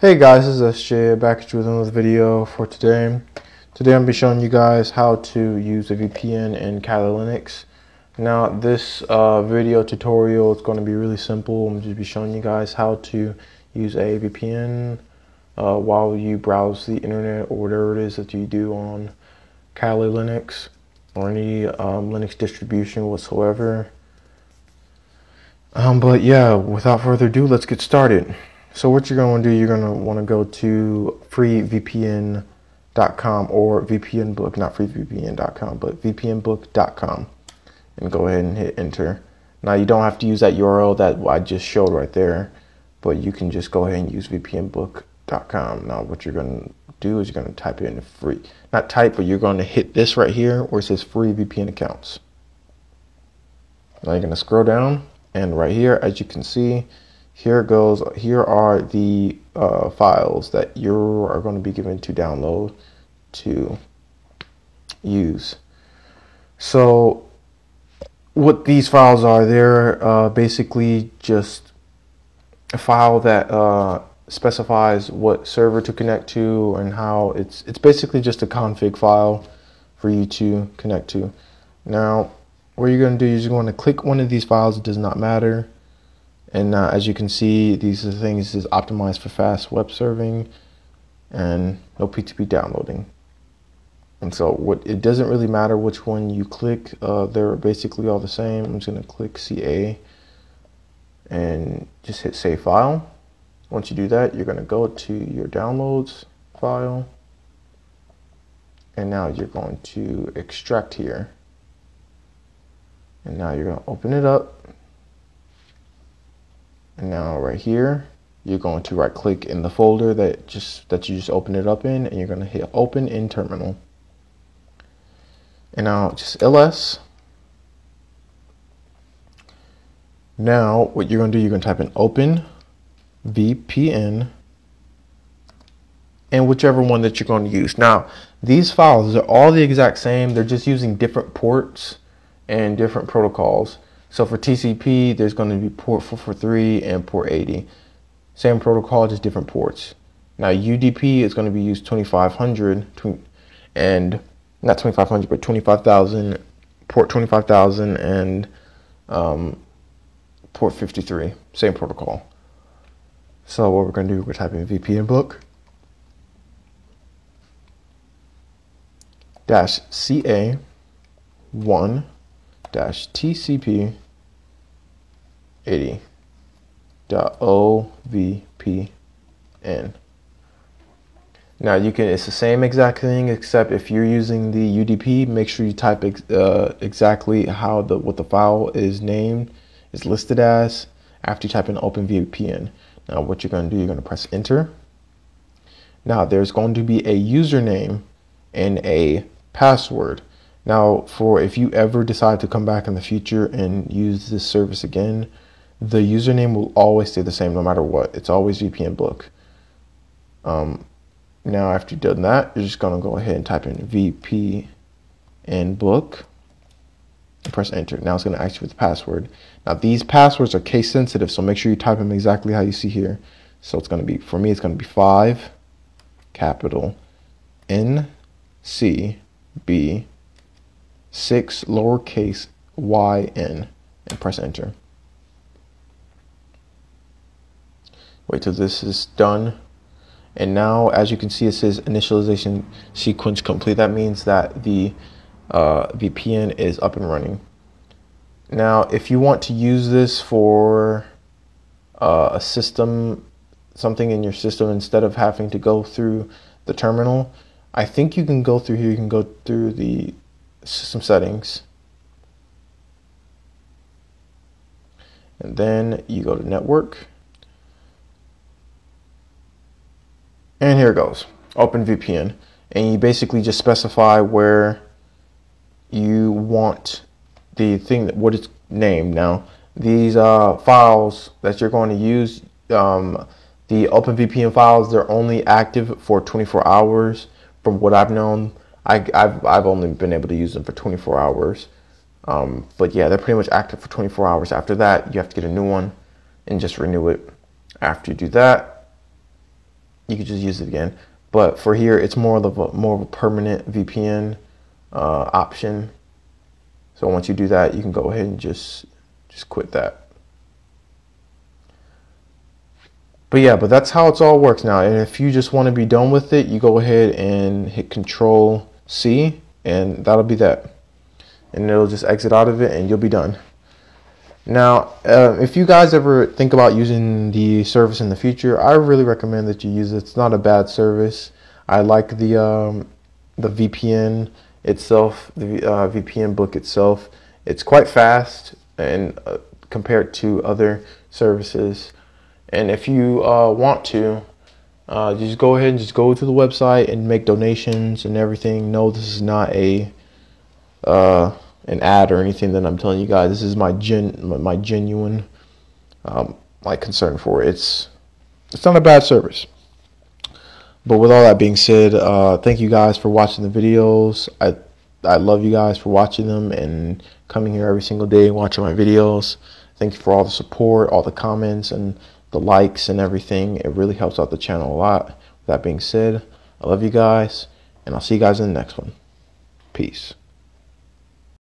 Hey guys, this is SJ back at you with another video for today. Today I'm going to be showing you guys how to use a VPN in Kali Linux. Now this uh, video tutorial is going to be really simple. I'm just be showing you guys how to use a VPN uh, while you browse the internet or whatever it is that you do on Kali Linux or any um, Linux distribution whatsoever. Um, but yeah, without further ado, let's get started. So what you're going to do, you're going to want to go to freevpn.com or VPNbook, not freevpn.com, but vpnbook.com and go ahead and hit enter. Now you don't have to use that URL that I just showed right there, but you can just go ahead and use vpnbook.com. Now what you're going to do is you're going to type in free, not type, but you're going to hit this right here where it says free VPN accounts. Now you're going to scroll down and right here, as you can see, here goes here are the uh, files that you are going to be given to download to use. So what these files are they're uh, basically just a file that uh, specifies what server to connect to and how it's it's basically just a config file for you to connect to. Now what you're going to do is you're going to click one of these files it does not matter and uh, as you can see, these are things is optimized for fast web serving and no P2P downloading. And so what it doesn't really matter which one you click, uh, they're basically all the same. I'm just gonna click CA and just hit save file. Once you do that, you're gonna go to your downloads file. And now you're going to extract here. And now you're gonna open it up and now right here, you're going to right click in the folder that just that you just open it up in and you're going to hit open in terminal. And now just ls. Now what you're going to do, you're going to type in open VPN and whichever one that you're going to use. Now, these files are all the exact same. They're just using different ports and different protocols. So for TCP, there's going to be port 443 and port 80. Same protocol, just different ports. Now UDP is going to be used 2500 and not 2500, but 25,000, port 25,000 and um, port 53. Same protocol. So what we're going to do, we're typing VPN book dash CA one TCP 80 dot OVPN. Now you can, it's the same exact thing except if you're using the UDP, make sure you type ex, uh, exactly how the, what the file is named, is listed as after you type in OpenVPN. Now what you're gonna do, you're gonna press enter. Now there's going to be a username and a password. Now, for if you ever decide to come back in the future and use this service again, the username will always stay the same no matter what. It's always VPN book. Um, now, after you've done that, you're just going to go ahead and type in VPN book and press enter. Now it's going to ask you for the password. Now, these passwords are case sensitive, so make sure you type them exactly how you see here. So it's going to be, for me, it's going to be 5 capital N C B 6 lowercase y n and press enter. Wait till this is done. And now, as you can see, it says initialization sequence complete. That means that the uh, VPN is up and running. Now, if you want to use this for uh, a system, something in your system, instead of having to go through the terminal, I think you can go through here. You can go through the system settings. And then you go to network. And here it goes, OpenVPN. And you basically just specify where you want the thing that what it's named. Now, these uh, files that you're going to use, um, the OpenVPN files, they're only active for 24 hours from what I've known. I, have I've only been able to use them for 24 hours. Um, but yeah, they're pretty much active for 24 hours. After that, you have to get a new one and just renew it. After you do that, you can just use it again. But for here, it's more of a more of a permanent VPN uh, option. So once you do that, you can go ahead and just just quit that. But yeah, but that's how it's all works now. And if you just want to be done with it, you go ahead and hit Control C, and that'll be that. And it'll just exit out of it, and you'll be done. Now, uh, if you guys ever think about using the service in the future, I really recommend that you use it. It's not a bad service. I like the um, the VPN itself, the uh, VPN book itself. It's quite fast and uh, compared to other services. And if you uh, want to, uh, just go ahead and just go to the website and make donations and everything. No, this is not a uh, an ad or anything that I'm telling you guys. This is my gen my genuine um, my concern for it. It's it's not a bad service. But with all that being said, uh, thank you guys for watching the videos. I I love you guys for watching them and coming here every single day and watching my videos. Thank you for all the support, all the comments, and the likes and everything. It really helps out the channel a lot. With that being said, I love you guys, and I'll see you guys in the next one. Peace.